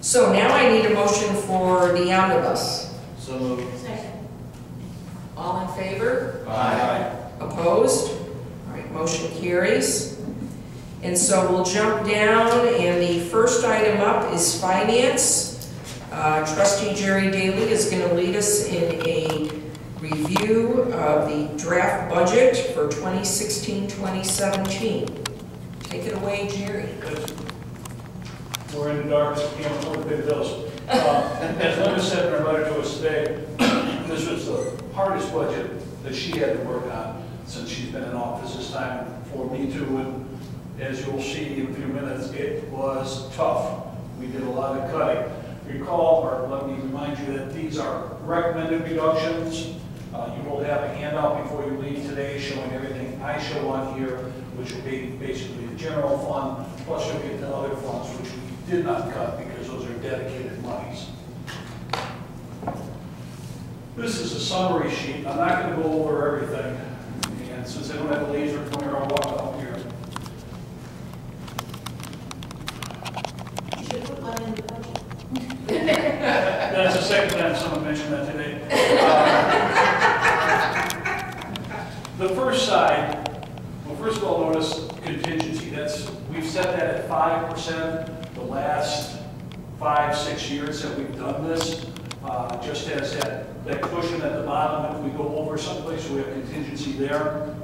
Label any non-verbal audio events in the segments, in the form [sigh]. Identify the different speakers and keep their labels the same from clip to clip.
Speaker 1: So now I need a motion for the omnibus.
Speaker 2: So moved.
Speaker 3: Second.
Speaker 1: All in favor?
Speaker 2: Aye.
Speaker 1: Opposed? All right, motion carries. And so we'll jump down, and the first item up is finance. Uh, Trustee Jerry Daly is going to lead us in a review of the draft budget for 2016-2017. Take it away, Jerry.
Speaker 4: We're in the dark, so can't afford the bills. Uh, As Linda said in her letter to us today, this was the hardest budget that she had to work on since she's been in office this time, for me too, and as you'll see in a few minutes, it was tough. We did a lot of cutting. Recall, or let me remind you that these are recommended reductions. Uh, You will have a handout before you leave today showing everything I show on here, which will be basically the general fund, plus you'll get the other funds, which we did not cut because those are dedicated monies. This is a summary sheet. I'm not going to go over everything. And since I don't have a laser pointer, I'll walk up here.
Speaker 3: You should put one in the budget.
Speaker 4: That's the second time someone mentioned that today. Uh, The first side, well, first of all, notice contingency, that's, we've set that at five percent the last five, six years that we've done this. Uh, Just as that, that cushion at the bottom, if we go over someplace, we have contingency there.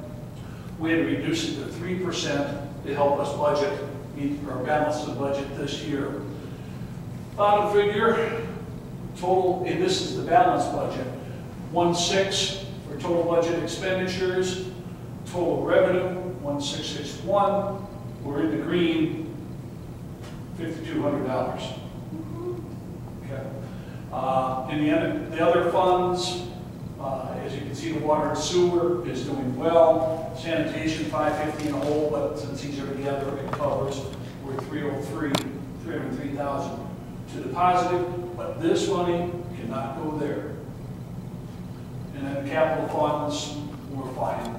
Speaker 4: We had to reduce it to three percent to help us budget, meet or balance the budget this year. Bottom figure, total, and this is the balanced budget, one-six for total budget expenditures, total revenue, one-six-six-one, we're in the green, fifty-two hundred dollars. Okay. Uh, in the other, the other funds, uh, as you can see, the water and sewer is doing well, sanitation, five fifty in a hole, but since these are together, it covers, we're three oh three, three hundred three thousand to the positive, but this money cannot go there. And then capital funds, we're fine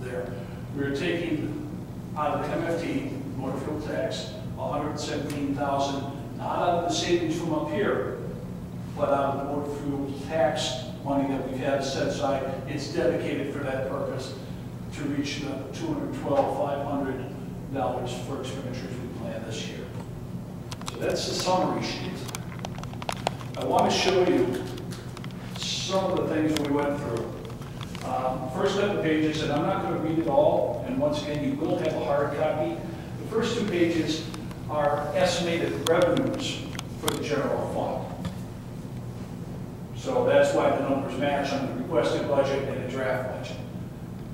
Speaker 4: there. We're taking out of the MFT, motor fuel tax, hundred and seventeen thousand, not out of the savings from up here, but out of the motor fuel tax money that we've had set aside. It's dedicated for that purpose to reach the two hundred twelve, five hundred dollars for expenditures we plan this year. So that's the summary sheet. I want to show you some of the things we went through. Um, First couple pages, and I'm not going to read it all, and once again, you will have a hard copy. The first two pages are estimated revenues for the general fund. So that's why the numbers match on the requested budget and the draft budget.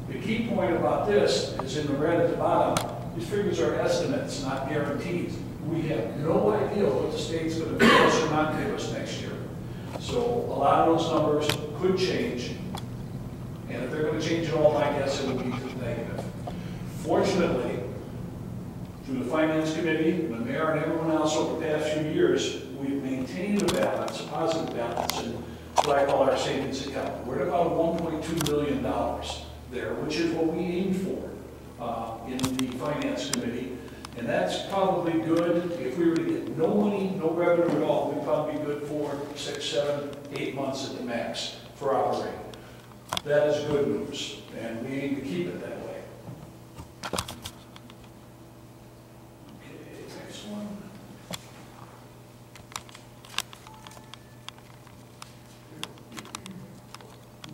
Speaker 4: The key point about this is in the red at the bottom, these figures are estimates, not guarantees. We have no idea what the state's going to give us or not give us next year. So a lot of those numbers could change, and if they're going to change at all, my guess it would be to the negative. Fortunately, the finance committee, the mayor, and everyone else over the past few years, we've maintained a balance, a positive balance in what I call our savings account. We're at about $1.2 million there, which is what we aim for uh, in the finance committee. And that's probably good. If we were to get no money, no revenue at all, we'd probably be good for six, seven, eight months at the max for operating. That is good news, and we aim to keep it that way. Okay, next one.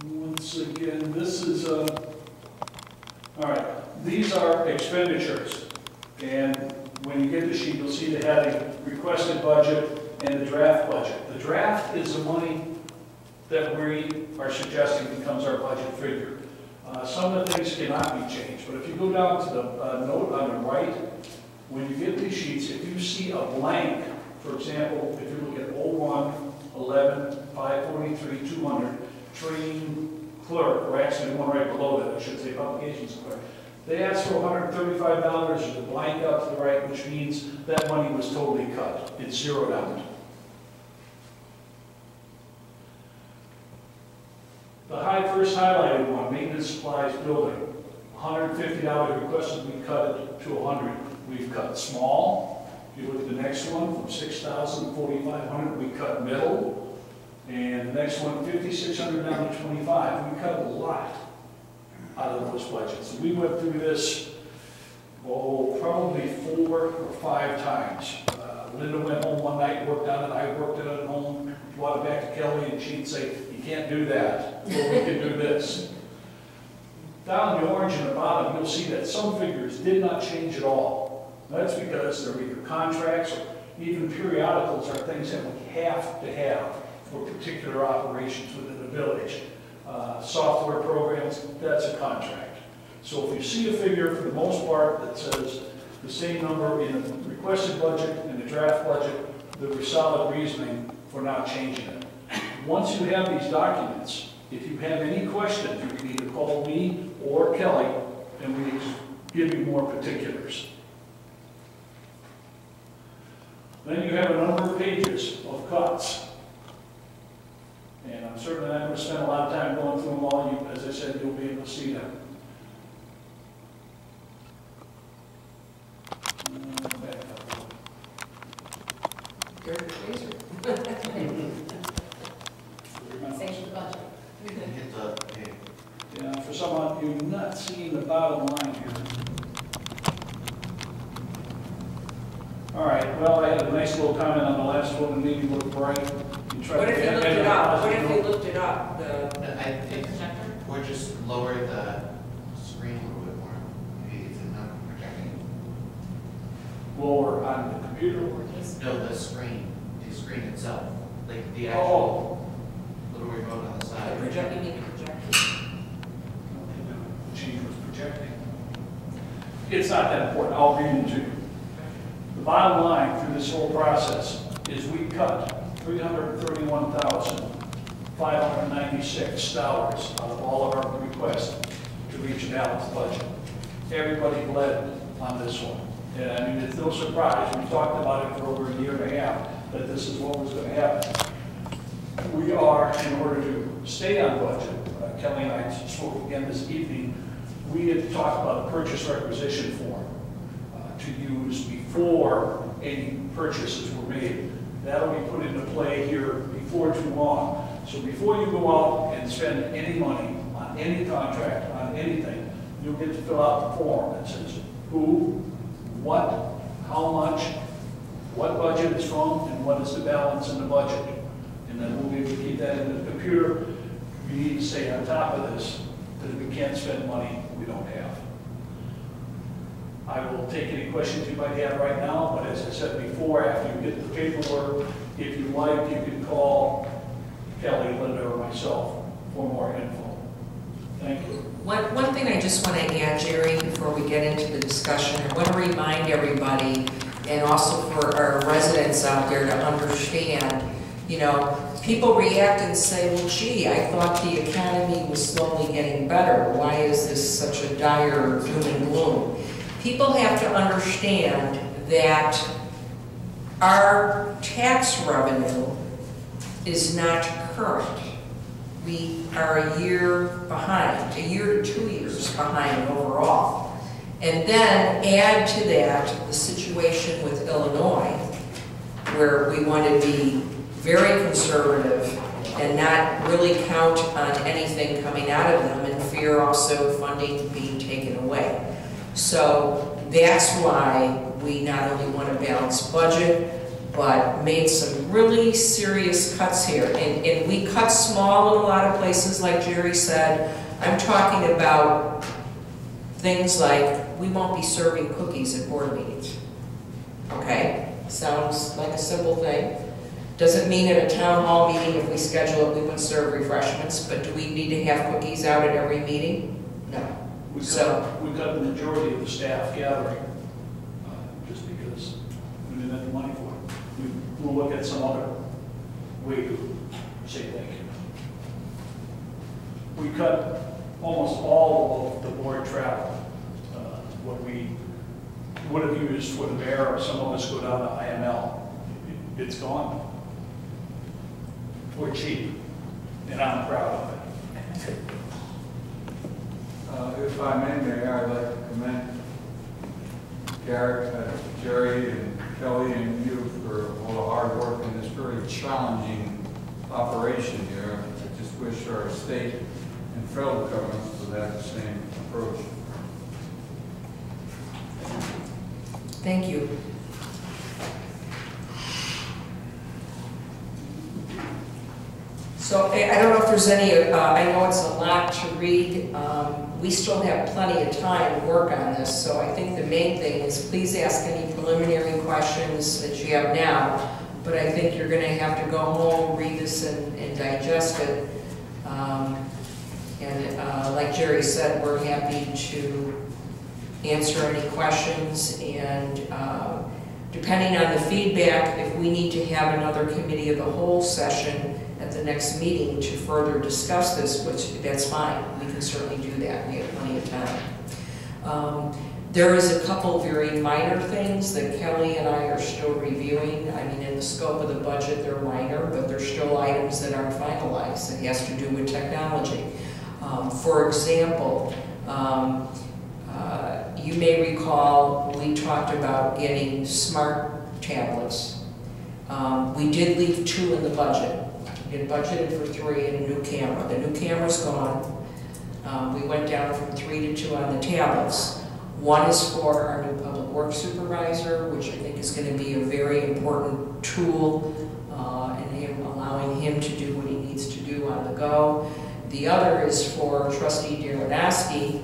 Speaker 4: Once again, this is, uh, all right, these are expenditures. And when you get the sheet, you'll see the heading, requested budget and the draft budget. The draft is the money that we are suggesting becomes our budget figure. Uh, Some of the things cannot be changed, but if you go down to the uh, note on the right, when you get these sheets, if you see a blank, for example, if you look at 01, 11, 543, 200, training clerk, or actually one right below that, I should say publications clerk, they asked for $135, there's a blank out to the right, which means that money was totally cut. It's zeroed out. The high, first highlighted one, maintenance supplies building, $150 requested, we cut it to 100. We've cut small, If You look at the next one, from 6,000 to 4,500, we cut middle. And the next one, fifty-six hundred down to twenty-five, we cut a lot out of those budgets. We went through this, oh, probably four or five times. Uh, Linda went home one night, worked on it, I worked on it at home, brought it back to Kelly, and she'd say, you can't do that, or we can do this. Down the orange in the bottom, you'll see that some figures did not change at all. That's because they're either contracts or even periodicals are things that we have to have for particular operations within the village. Uh, Software programs, that's a contract. So if you see a figure for the most part that says the same number in the requested budget and the draft budget, there was solid reasoning for not changing it. Once you have these documents, if you have any questions, you can either call me or Kelly, and we can give you more particulars. Then you have a number of pages of cuts. And I'm certainly not going to spend a lot of time going through them all. You, as I said, you'll be able to see them. Back up.
Speaker 1: Gary Fraser.
Speaker 2: Sanction budget.
Speaker 3: We can hit the, okay,
Speaker 4: Yeah, for some of you not seeing the bottom line here. All right, well, I had a nice little comment on the last one, the meeting looked bright. You tried
Speaker 1: What
Speaker 4: to
Speaker 1: if you looked it up? What
Speaker 4: positive
Speaker 1: if you
Speaker 4: note.
Speaker 1: looked it up? The,
Speaker 3: I think
Speaker 2: Projector?
Speaker 3: we're just lower the screen a little bit more, maybe it's not projecting.
Speaker 4: Lower on the computer?
Speaker 3: No, the screen, the screen itself, like the
Speaker 4: Oh.
Speaker 3: actual little remote on the
Speaker 1: the
Speaker 3: side.
Speaker 1: project, you mean the projector?
Speaker 4: Chief was projecting. It's not that important, I'll read it to you. The bottom line through this whole process is we cut three hundred thirty-one thousand, five hundred ninety-six dollars out of all of our requests to reach a balanced budget. Everybody bled on this one. And I mean, it's no surprise, we talked about it for over a year and a half, that this is what was gonna happen. We are, in order to stay on budget, uh, Kelly and I spoke again this evening, we had talked about a purchase requisition form uh, to use before any purchases were made. That'll be put into play here before too long. So before you go out and spend any money on any contract, on anything, you'll get to fill out the form that says who, what, how much, what budget is from, and what is the balance in the budget. And then we'll be able to keep that in the computer. We need to stay on top of this, because we can't spend money we don't have. I will take any questions you might have right now, but as I said before, after you get the paperwork, if you like, you can call Kelly, Linda, or myself for more info. Thank you.
Speaker 1: One, one thing I just want to add, Jerry, before we get into the discussion, I want to remind everybody, and also for our residents out there to understand, you know, people react and say, well, gee, I thought the economy was slowly getting better. Why is this such a dire doom and gloom? People have to understand that our tax revenue is not current. We are a year behind, a year to two years behind overall. And then add to that the situation with Illinois, where we want to be very conservative and not really count on anything coming out of them and fear also funding being taken away. So that's why we not only want a balanced budget, but made some really serious cuts here. And, and we cut small in a lot of places, like Jerry said. I'm talking about things like, we won't be serving cookies at board meetings. Okay? Sounds like a simple thing. Doesn't mean at a town hall meeting, if we schedule it, we would serve refreshments, but do we need to have cookies out at every meeting? No.
Speaker 4: We
Speaker 1: So-
Speaker 4: cut, we cut the majority of the staff gathering, uh, just because we didn't have the money for it. We- We'll look at some other way to say thank you. We cut almost all of the board travel, uh, what we would have used for the mayor, or some of us go down to IML. It- It's gone. We're cheap, and I'm proud of it.
Speaker 5: Uh, If I may, Mayor, I'd like to commend Garrett, uh, Jerry, and Kelly and you for all the hard work in this very challenging operation here. I just wish our state and federal governments would have the same approach.
Speaker 1: Thank you. So I don't know if there's any, uh, I know it's a lot to read. Um, We still have plenty of time to work on this, so I think the main thing is please ask any preliminary questions that you have now. But I think you're gonna have to go home, read this and and digest it. Um, And uh, like Jerry said, we're happy to answer any questions, and uh, depending on the feedback, if we need to have another committee of the whole session the next meeting to further discuss this, which, that's fine, we can certainly do that, we have plenty of time. Um, There is a couple very minor things that Kelly and I are still reviewing, I mean, in the scope of the budget, they're minor, but they're still items that aren't finalized, it has to do with technology. Um, For example, um, uh, You may recall, we talked about getting smart tablets. Um, We did leave two in the budget. We had budgeted for three and a new camera. The new camera's gone. Um, We went down from three to two on the tablets. One is for our new public works supervisor, which I think is going to be a very important tool uh, in him, allowing him to do what he needs to do on the go. The other is for trustee Darrenowski,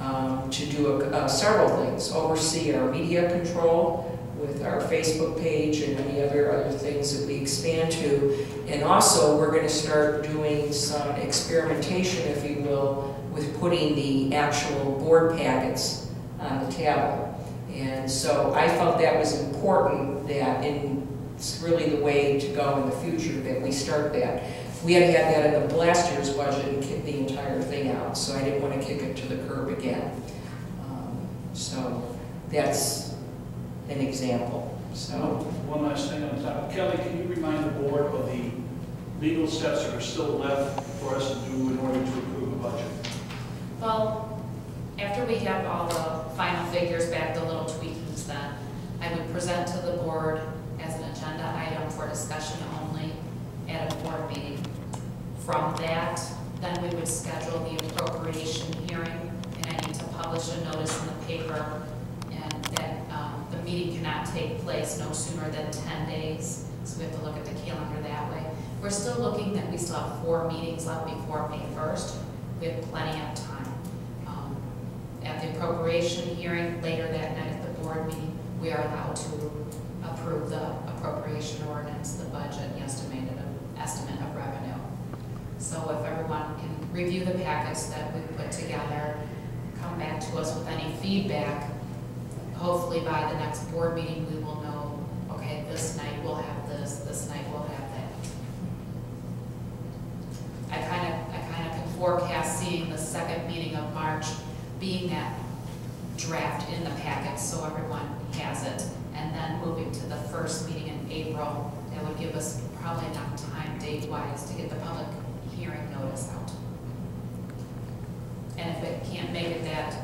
Speaker 1: um, to do a- uh, several things, oversee our media control with our Facebook page and any other other things that we expand to. And also, we're going to start doing some experimentation, if you will, with putting the actual board packets on the tablet. And so I felt that was important, that in, it's really the way to go in the future, that we start that. We had had that in the last year's budget and kicked the entire thing out, so I didn't want to kick it to the curb again. Um, So that's an example, so.
Speaker 4: One last thing on top. Kelly, can you remind the board of the legal steps that are still left for us to do in order to approve a budget?
Speaker 2: Well, after we have all the final figures back, the little tweakings then, I would present to the board as an agenda item for discussion only at a board meeting. From that, then we would schedule the appropriation hearing, and I need to publish a notice in the paper, and that um, the meeting cannot take place no sooner than 10 days, so we have to look at the calendar that way. We're still looking that we still have four meetings left before May 1st. We have plenty of time. Um, At the appropriation hearing later that night at the board meeting, we are allowed to approve the appropriation ordinance, the budget, the estimated estimate of revenue. So if everyone can review the packets that we put together, come back to us with any feedback, hopefully by the next board meeting, we will know, okay, this night we'll have this, this night we'll have that. I kind of, I kind of can forecast seeing the second meeting of March being that draft in the packet, so everyone has it, and then moving to the first meeting in April, that would give us probably enough time date-wise to get the public hearing notice out. And if it can't make it that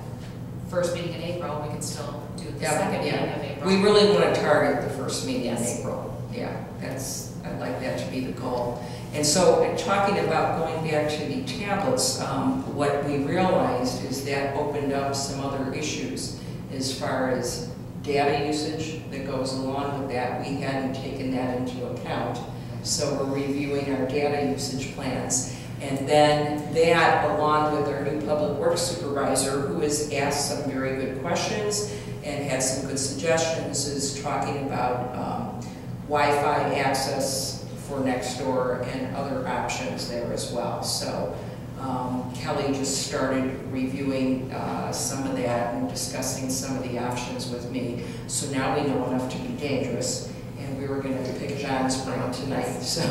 Speaker 2: first meeting in April, we can still do the
Speaker 1: Yeah,
Speaker 2: second meeting of April.
Speaker 1: We really want to target the first meeting in
Speaker 2: Yes.
Speaker 1: April. Yeah, that's, I'd like that to be the goal. And so, talking about going back to the tablets, um, what we realized is that opened up some other issues as far as data usage that goes along with that. We hadn't taken that into account. So we're reviewing our data usage plans. And then that, along with our new public works supervisor, who has asked some very good questions and had some good suggestions, is talking about um, Wi-Fi access for Nextdoor and other options there as well. So um, Kelly just started reviewing uh, some of that and discussing some of the options with me. So now we know enough to be dangerous, and we were going to pick John's brain tonight, [laughs] so.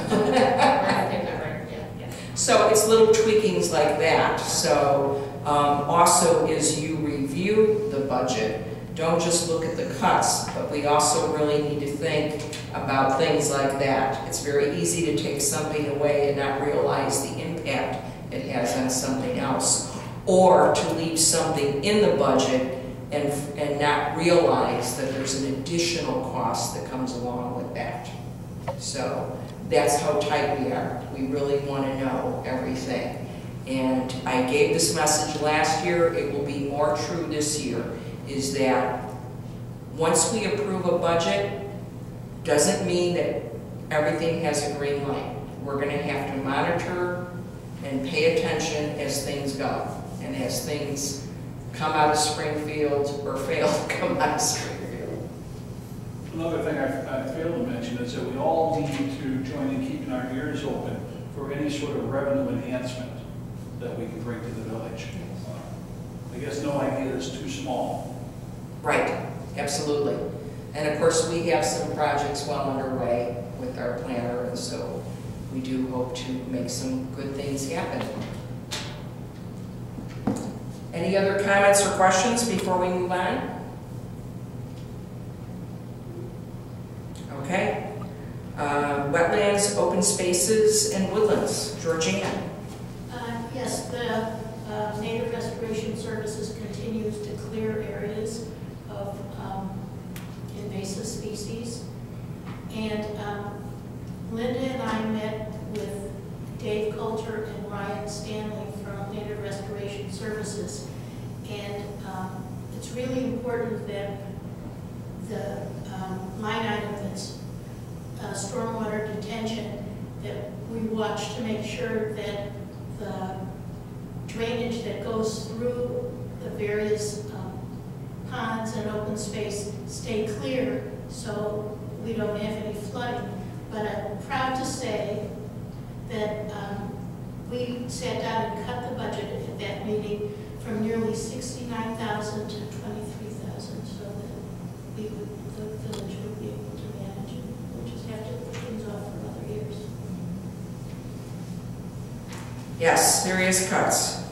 Speaker 1: So it's little tweakings like that. So um, also as you review the budget, don't just look at the cuts, but we also really need to think about things like that. It's very easy to take something away and not realize the impact it has on something else. Or to leave something in the budget and, and not realize that there's an additional cost that comes along with that. So that's how tight we are. We really want to know everything. And I gave this message last year, it will be more true this year, is that once we approve a budget, doesn't mean that everything has a green light. We're gonna have to monitor and pay attention as things go, and as things come out of Springfield or fail to come out of Springfield.
Speaker 4: Another thing I, I failed to mention is that we all need to join in keeping our ears open for any sort of revenue enhancement that we can bring to the village. Uh, I guess no idea is too small.
Speaker 1: Right, absolutely. And of course, we have some projects well underway with our planner, and so we do hope to make some good things happen. Any other comments or questions before we move on? Okay. Uh, Wetlands, open spaces, and woodlands. Georgianne?
Speaker 6: Uh, Yes, the uh, Native Restoration Services continues to clear areas invasive species. And um, Linda and I met with Dave Coulter and Ryan Stanley from Native Restoration Services. And um, it's really important that the um, line item that's uh, stormwater detention, that we watch to make sure that the drainage that goes through the various um, ponds and open space stay clear so we don't have any flooding. But I'm proud to say that um, we sat down and cut the budget at that meeting from nearly 69,000 to 23,000 so that we would, the village would be able to manage it. We'll just have to put things off for other years.
Speaker 1: Yes, serious cuts.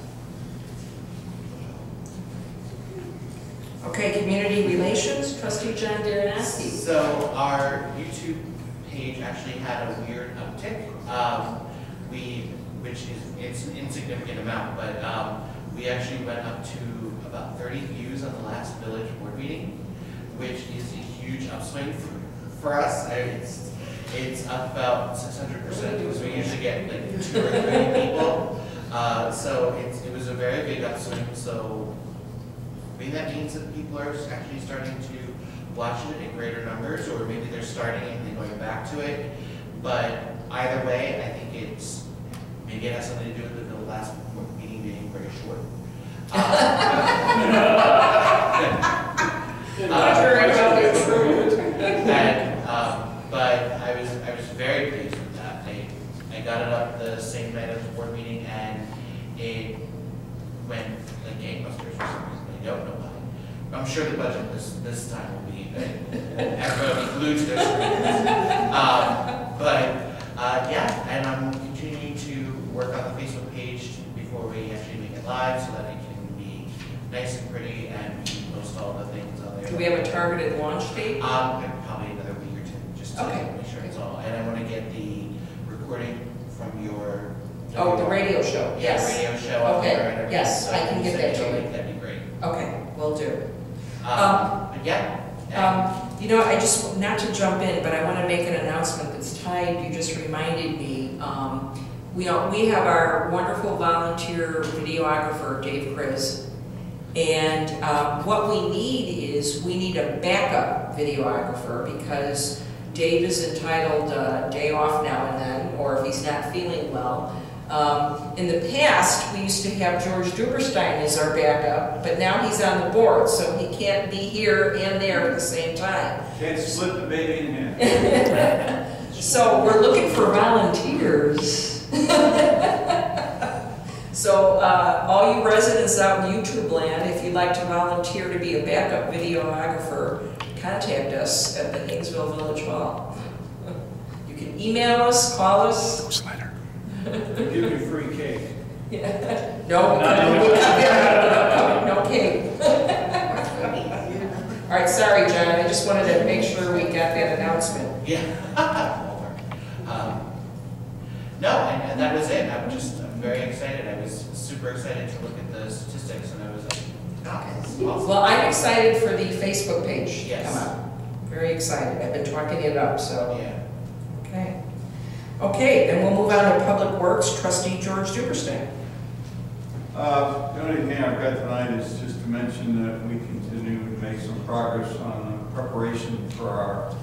Speaker 1: Trustee John Darrenowski.
Speaker 3: So our YouTube page actually had a weird uptick. Um, we, which is, it's an insignificant amount, but, um, we actually went up to about thirty views on the last village board meeting, which is a huge upswing for, for us. I- It's, it's up about six hundred percent, because we usually get like two or three people. Uh, so it was a very big upswing, so maybe that means that people are actually starting to watch it in greater numbers, or maybe they're starting it and then going back to it. But either way, I think it's, maybe it has something to do with the last meeting being very short. [laughs] And, um, but I was, I was very pleased with that. I, I got it up the same night as the board meeting and it went like gangbusters for some reason. I don't know why. I'm sure the budget this, this time will be, everybody will be glued to their screens. Um, but, uh, yeah, and I'm continuing to work on the Facebook page before we actually make it live so that it can be nice and pretty and we can post all the things on there.
Speaker 1: Do we have a targeted launch date?
Speaker 3: Um, probably another week or two, just to
Speaker 1: Okay.
Speaker 3: make sure it's all, and I wanna get the recording from your.
Speaker 1: Oh, the radio show,
Speaker 3: Yeah,
Speaker 1: yes.
Speaker 3: radio show
Speaker 1: Okay,
Speaker 3: there and everything.
Speaker 1: yes,
Speaker 3: so
Speaker 1: I can get that to you.
Speaker 3: That'd be great.
Speaker 1: Okay, we'll do.
Speaker 3: Um, but yeah.
Speaker 1: Um, you know, I just, not to jump in, but I want to make an announcement that's tied, you just reminded me. Um, we, are- we have our wonderful volunteer videographer, Dave Kriz. And, um, what we need is, we need a backup videographer because Dave is entitled a day off now and then, or if he's not feeling well. Um, in the past, we used to have George Duberstein as our backup, but now he's on the board, so he can't be here and there at the same time.
Speaker 5: Can't split the baby in half. [laughs]
Speaker 1: So we're looking for volunteers. [laughs] So, uh, all you residents out in YouTube land, if you'd like to volunteer to be a backup videographer, contact us at the Hainesville Village Hall. [laughs] You can email us, call us.
Speaker 4: They give you free cake.
Speaker 1: No,
Speaker 4: Not
Speaker 1: no, [laughs] no cake. [laughs] All right, sorry, John, I just wanted to make sure we got that announcement.
Speaker 3: Yeah. [laughs] Um, No, and, and that was it, I'm just, I'm very excited, I was super excited to look at the statistics, and I was like, Awesome.
Speaker 1: Well, I'm excited for the Facebook page
Speaker 3: Yes.
Speaker 1: come out. Very excited. I've been talking it up, so,
Speaker 3: Yeah.
Speaker 1: okay. Okay, then we'll move on to Public Works, trustee George Duperstein.
Speaker 5: Uh, The only thing I've got tonight is just to mention that we continue to make some progress on the preparation for our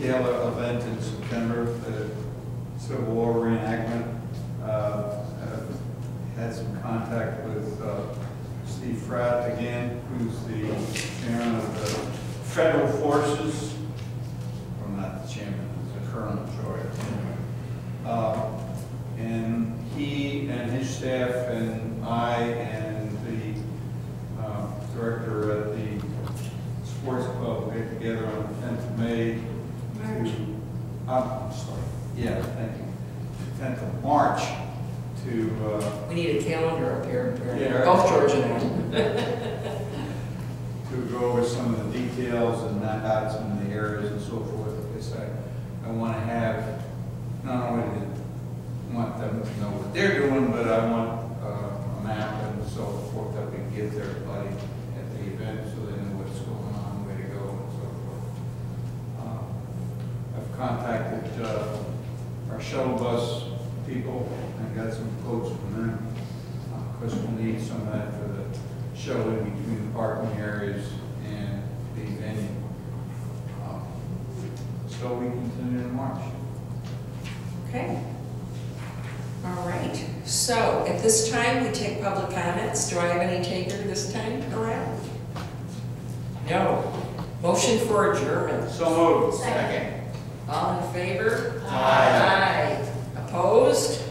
Speaker 5: gala event in September, the Civil War reenactment. Uh, I've Had some contact with uh, Steve Fratt again, who's the chairman of the Federal Forces, well, not the chairman, the colonel, sorry. Uh, And he and his staff and I and the uh, director at the sports club will get together on the tenth of May.
Speaker 6: March.
Speaker 5: to- uh, I'm sorry, yeah, thank you. Tenth of March to, uh,
Speaker 1: We need a calendar up here,
Speaker 5: Yeah.
Speaker 1: both George and I.
Speaker 5: to go over some of the details and map out some of the areas and so forth. Because I, I want to have, not only to want them to know what they're doing, but I want uh, a map and so forth that we give to everybody at the event so they know what's going on, where to go and so forth. Uh, I've contacted uh, our shuttle bus people and got some quotes from them. Of course, we'll need some of that for the show in between the parking areas and the venue. Um, So we continue in March.
Speaker 1: Okay. All right. So at this time, we take public comments. Do I have any taker this time around? No. Motion for adjournment.
Speaker 5: So moved.
Speaker 6: Second.
Speaker 1: All in favor? Aye. Aye. Opposed?